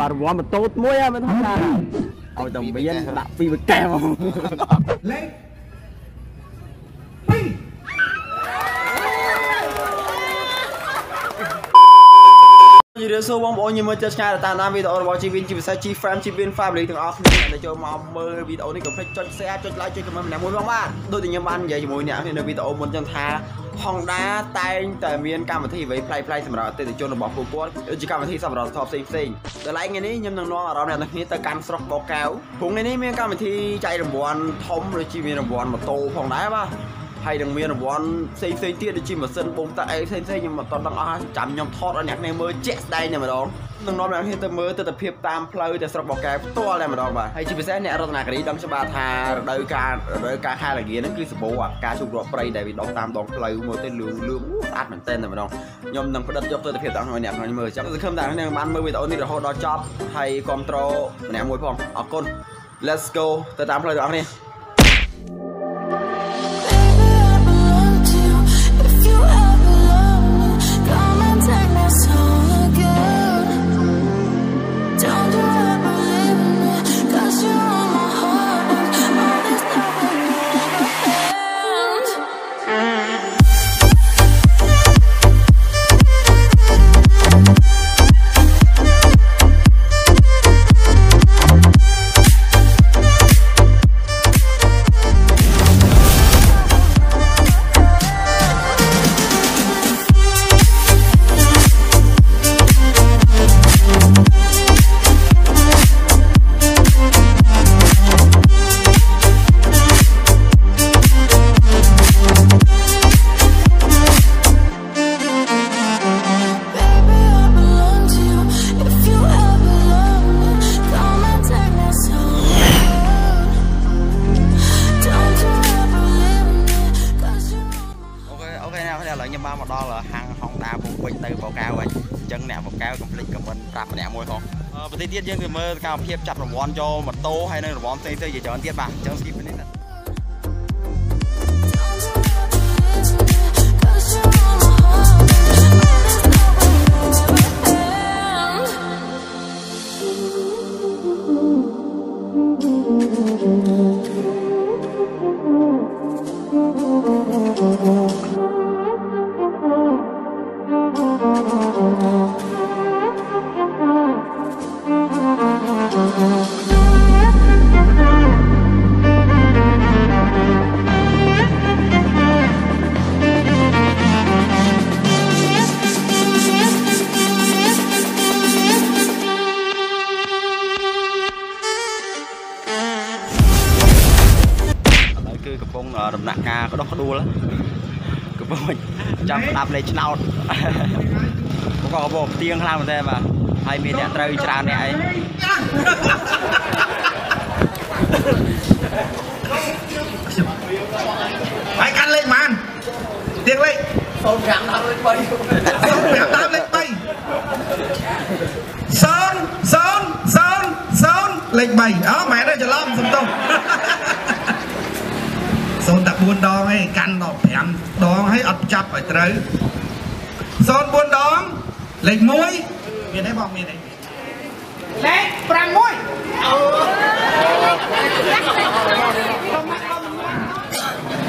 បាទរង្វាន់ម៉ូតូមួយហ្នឹងមិនធម្មតាឲ្យតែមានដាក់ពីមួយកែវលេខ យឺសួរបងប្អូនញមើលចិត្តឆ្ងាយតាមដានវីដេអូរបស់ជីវិនជាពិសេស G Friend ជីវិន Family ទាំងអស់គ្នាដែលចូលមកមើលវីដេអូនេះកុំភ្លេចចុច Share ចុច Like ចុច Comment ម្នាក់មួយផងបាទដូចតែខ្ញុំបាននិយាយជាមួយអ្នកគ្នានៅវីដេអូមុនចឹងថា Honda តែងតែមានកម្មវិធីអ្វីប្លែកៗសម្រាប់អតិថិជនរបស់ពួកគាត់ដូចជាកម្មវិធីសម្រាប់ថតផ្សេងផ្សេងៗដល់ឡែកថ្ងៃនេះខ្ញុំនឹងនាំអារម្មណ៍អ្នកគ្នាទៅកាន់ស្រុកបកកៅព្រោះថ្ងៃនេះមានកម្មវិធីចែករង្វាន់ធំដូចជាមានរង្វាន់ម៉ូតូផងដែរបាទ ហើយនឹងមានរង្វាន់ផ្សេងផ្សេងទៀតដូចជាម៉ាស៊ីនបូមតាក់អីផ្សេងផ្សេងខ្ញុំមិនតន់ដឹងអស់ចាំខ្ញុំថតឲ្យអ្នកនេះមើលជាក់ស្ដែងតែម្ដងនឹងនាំអ្នកនេះទៅមើលទស្សនវិជ្ជាតាមផ្លូវទៅស្រុកបកកែផ្ទាល់តែម្ដងបាទហើយជាពិសេសអ្នករតនាគិរីដឹងច្បាស់ថារដូវកាលរដូវកាលខែលងាហ្នឹងគឺសម្បូរអាការជួបរកព្រៃដែលវាដុះតាមដងផ្លូវមើលទៅលឿងលឿងស្អាតមែនទែនតែម្ដងខ្ញុំនឹងផ្តិតយកទស្សនវិជ្ជាតាមឲ្យអ្នកនេះមើលចាំសង្ឃឹមថាអ្នកនឹងបានមើលវីដេអូនេះរហូតដល់ចប់ហើយគ្រប់ត្រូលម្នាក់មួយផងអរគុណ Let's go ទៅតាមផ្លូវទាំងអស់គ្នា ប្រទេសទៀតយើងទៅមើលកម្មវិធីចាប់រង្វាន់យកម៉ូតូហើយនៅរង្វាន់ផ្សេងៗជាច្រើនទៀតបាទអញ្ចឹង skip នេះណាឥ ក់ការក្តុះក្ដួលកំពុងចាំស្ដាប់លេខឆ្នោតបងក៏កំពុងផ្ទៀងខ្លាំងមែនទេបាទហើយមានអ្នកត្រូវច្រើនអ្នកអីហើយកាន់លេខប៉ុន្មានទៀងលេខ05ដល់លេខ3 05តាមលេខ3 0 0 0 0លេខ3អូមែនទេច្រឡំសំទោសសូនតែ4 ដងឯងកាន់ដល់5ដងហើយអត់ចាប់ឲ្យត្រូវ04ដងលេខ1មានទេបងមានទេលេខ6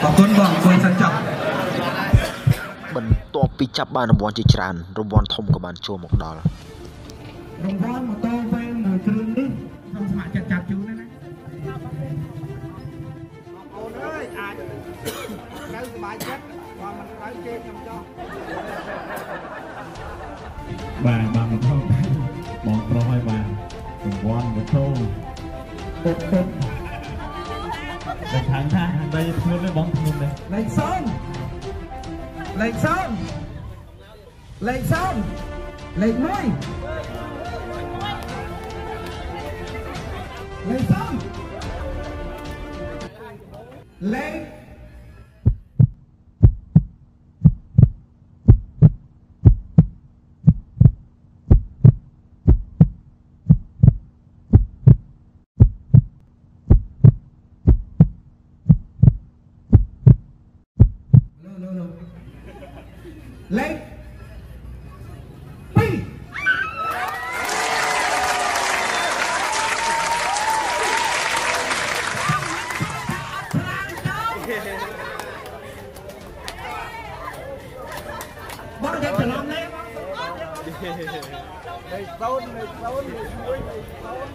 អរគុណបងជួយសិនចប់បន្ទាប់ពីចាប់បានរង្វាន់ជាច្រើនរង្វាន់ធំក៏បានចូលមកដល់រង្វាន់ម៉ូតូវែងមួយគ្រឿង បាទបាទមកថតបងប្រុសឲ្យបានរង្វាន់ម៉ូតូពុកពុកតែខាងថាដីធ្ងន់ទេបងធ្ងន់ទេលេខ0លេខ0លេខ0លេខ1លេខ0លេខ lên ping bắt cái trở lắm đấy. Mày tốn mày tốn mày muối mày tốn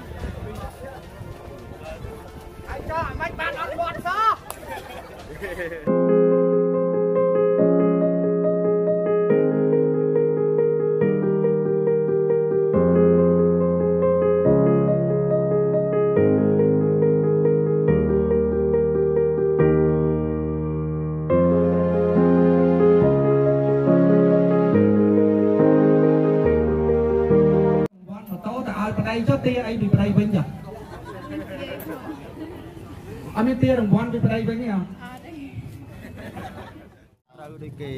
anh cho, mày bạn ăn bọn sao ទារង្វាន់ពីប្តីវិញទេអត់ត្រូវដូចគេ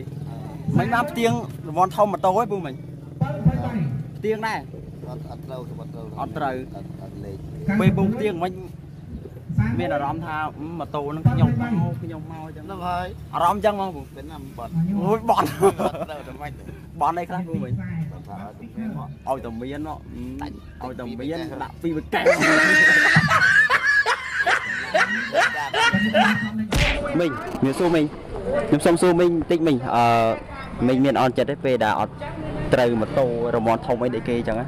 មិនបានផ្ទៀងរង្វាន់ធំម៉ូតូឯងពូមិញបើបាយបាយផ្ទៀងដែរអត់អត់ត្រូវអត់ត្រូវអត់ត្រូវអត់អត់លេខពេលពូផ្ទៀងមិនមានអារម្មណ៍ថាម៉ូតូហ្នឹងខ្ញុំមកខ្ញុំមកអញ្ចឹងហ្នឹងហើយអារម្មណ៍អញ្ចឹងមកពូពេលណាបត់អូយបន់អត់ត្រូវតែមិនបន់អីខ្លះពូមិញថាអត់ទៅមកឲ្យតែមានមកឲ្យតែមានដាក់ពីវិកែ មិញមានសួរមិញខ្ញុំសុំសួរមិញបន្តិចមិញអឺមិញមានអន់ចិត្តទេពេលដែលអត់ត្រូវម៉ូតូរមាន់ធំអីដូចគេអញ្ចឹងណា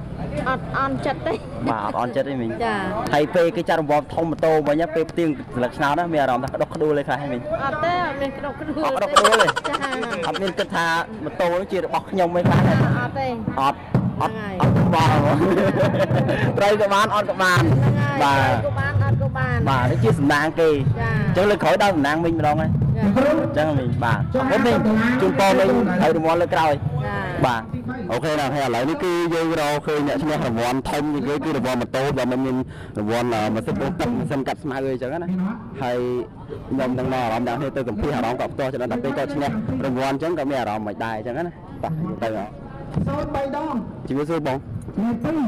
អត់អន់ចិត្តទេបាទអត់អន់ចិត្តទេមិញចាហើយពេលគេចាត់រង្វាន់ធំម៉ូតូមិញពេលផ្ទៀងស្លឹកឆ្នោតណាមានអារម្មណ៍ថាក្តុកក្ដួលឯខ្លះហ្នឹងមិញអត់ទេអត់មានក្តុកក្ដួលអត់ក្តុកក្ដួលទេចាអត់មានគិតថាម៉ូតូនេះជារបស់ខ្ញុំឯខ្លះទេអត់ទេអត់អត់អត់ក្បាលហ្មងត្រូវក៏បានអត់ក៏បានហ្នឹងបាហើយទក៏បាន អត់ក៏បានបាទនេះជាសំណាងគេចាអញ្ចឹងលើកក្រោយដល់សំណាងមិញម្ដងហើយចាអញ្ចឹងមិញបាទអរគុណមិញជូនពរមិញហើយរង្វាន់លើកក្រោយចាបាទអូខេណាស់ហើយឥឡូវនេះគឺយើងរកឃើញអ្នកឈ្នះរង្វាន់ធំជាងគេគឺរង្វាន់ម៉ូតូដែលមិនមានរង្វាន់អឺម៉ាស៊ីនបូមទឹកម៉ាស៊ីនកាត់ស្មៅអីចឹងណាហើយខ្ញុំនឹងមកអារម្មណ៍ដល់គ្នាទៅកម្ពុជាអារម្មណ៍ក៏ផ្ទាល់ច្រើនដល់ពេលគាត់ឈ្នះរង្វាន់អញ្ចឹងក៏មានអារម្មណ៍មិនដែរអញ្ចឹងណាបាទយើងទៅមកសូន3ដងជំរាបសួរបងមានពីរ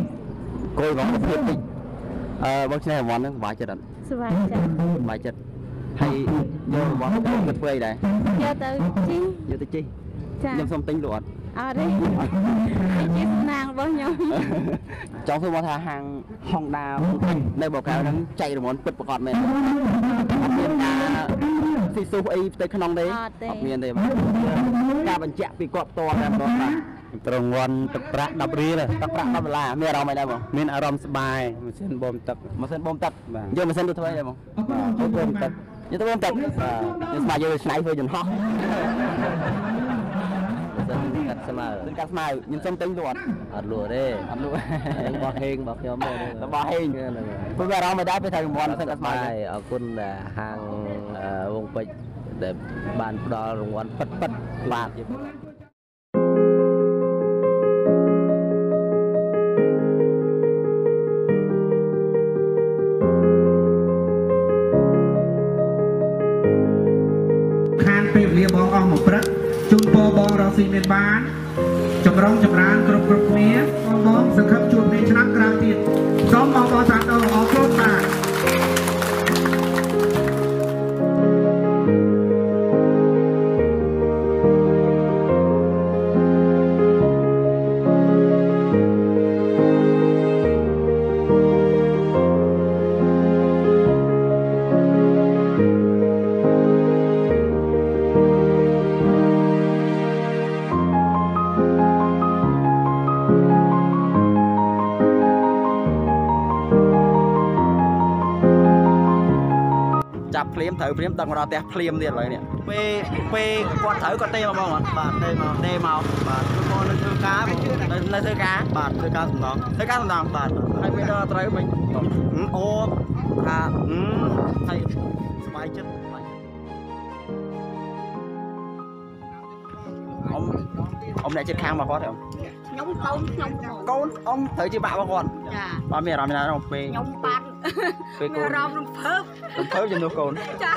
គោលបងប្រភេទតិច អឺបងឈ្នះរង្វាន់ហ្នឹងសប្បាយចិត្តអត់សុវត្ថិចិត្តសប្បាយចិត្តហើយយករង្វាន់ទៅគិតធ្វើអីដែរយកទៅជីយកទៅជីចាខ្ញុំសុំទិញលក់អត់អត់ទេនេះជាសំណាងរបស់ខ្ញុំចង់សួរមកថាហាង Honda នៅបកកៅហ្នឹងចែករង្វាន់ពិតប្រាកដមែនទេអត់មានការស៊ីស៊ូអីផ្ទៃក្នុងទេអត់ទេអត់មានទេបាទការបញ្ជាក់ពីគាត់ផ្ទាល់តែម្ដងបាទ រង្វាន់ទឹកប្រាក់10រៀលទឹកប្រាក់10ដុល្លារមានអារម្មណ៍អីដែរបងមានអារម្មណ៍ស្បាយម៉ាស៊ីនបូមទឹកម៉ាស៊ីនបូមទឹកយកម៉ាស៊ីនទៅធ្វើអីដែរបងបូមទឹកយកទៅបូមទឹកបាទខ្ញុំស្មាយកទៅឆ្នៃធ្វើយន្តហោះកាត់ស្មៅកាត់ស្មៅខ្ញុំសុំទិញលក់អត់លក់ទេអត់លក់របស់ហេងរបស់ខ្ញុំទេរបស់ហេងព្រោះអារម្មណ៍មិនដែរពេលថារង្វាន់សិនកាត់ស្មៅបាយអរគុណដែលហាងអឺវងពេជ្រដែលបានផ្ដល់រង្វាន់ពិតពិតបាទ ស៊ីមានបានចម្រុងចម្រើនគ្រប់គ្រប់គ្នាបងបងសង្ឃឹមជួបគ្នាឆ្នាំក្រោយទៀតសូមបងប្អូនសាទ ភ្លាមត្រូវភ្លាមដឹកមកដល់ផ្ទះភ្លាមទៀតឥឡូវនេះពេលពេលគាត់ត្រូវគាត់ទេមកបងបាទទេមកទេមកបាទគាត់នៅធ្វើការនៅនៅធ្វើការបាទធ្វើការសំណងធ្វើការសំណងបាទហើយពេលដល់ត្រូវមិញអូថាហើយស្បាយចិត្តអ៊ំអ៊ំអ្នកចិត្តខាងមកគាត់ទេអ៊ំខ្ញុំកូនខ្ញុំផងកូនអ៊ំត្រូវជាបាក់របស់គាត់ចាបាទមានអារម្មណ៍ណាដល់ពេលខ្ញុំបាន ពេលកូមាននអារម្មណ៍រំភើបរំភើបជំនួសកូនចា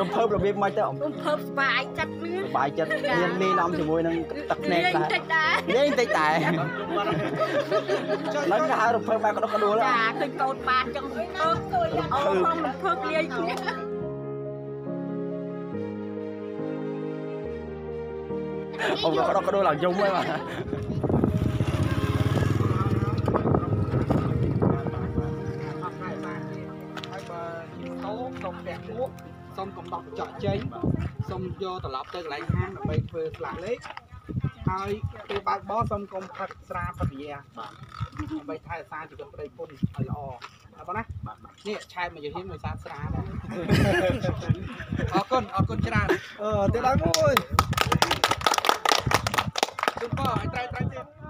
រំភើបរបៀបម៉េចទៅអ៊ំរំភើបស្បាយចិត្តនេះសប្បាយចិត្តមានលេងឡំជាមួយនឹងទឹកភ្នែកលេងខ្លះតិចដែរលេងតិចតែឡើងក៏ហៅរំភើបបែបក្តុកក្តួលចាឃើញកូនបានចឹងរំភើបអូផងរំភើបលាយគ្នាអ៊ំក៏ក្តុកក្តួលឡើងយំហើយបាទ ចក់ចេញសូមយកត្រឡប់ទៅកន្លែងហាងដើម្បីធ្វើស្លាកលេខហហើយពេលបើកបោសុំកុំផឹកស្រាផឹកយាបាទដើម្បីថែរក្សាជីវិតប្តីពុនឲ្យល្អអរគុណណានេះឆែកមកយហ៊ីមដោយសារស្រាដែរអរគុណអរគុណច្រើនអឺទៅដល់មួយជូនពរឲ្យត្រូវត្រូវទៀត